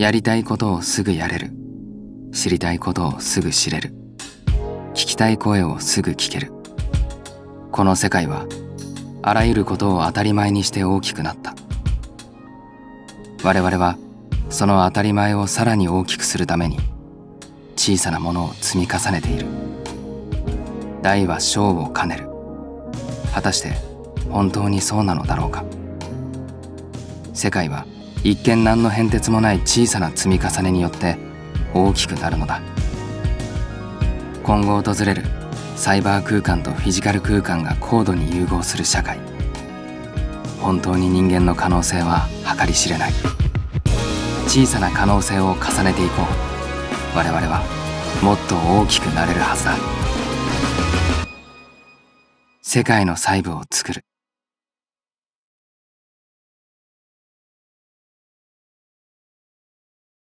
やりたいことをすぐやれる。知りたいことをすぐ知れる。聞きたい声をすぐ聞ける。この世界はあらゆることを当たり前にして大きくなった。我々はその当たり前をさらに大きくするために小さなものを積み重ねている。大は小を兼ねる。果たして本当にそうなのだろうか。世界は一見何の変哲もない小さな積み重ねによって大きくなるのだ。今後訪れるサイバー空間とフィジカル空間が高度に融合する社会。本当に人間の可能性は計り知れない。小さな可能性を重ねていこう。我々はもっと大きくなれるはずだ。世界の細部を作る。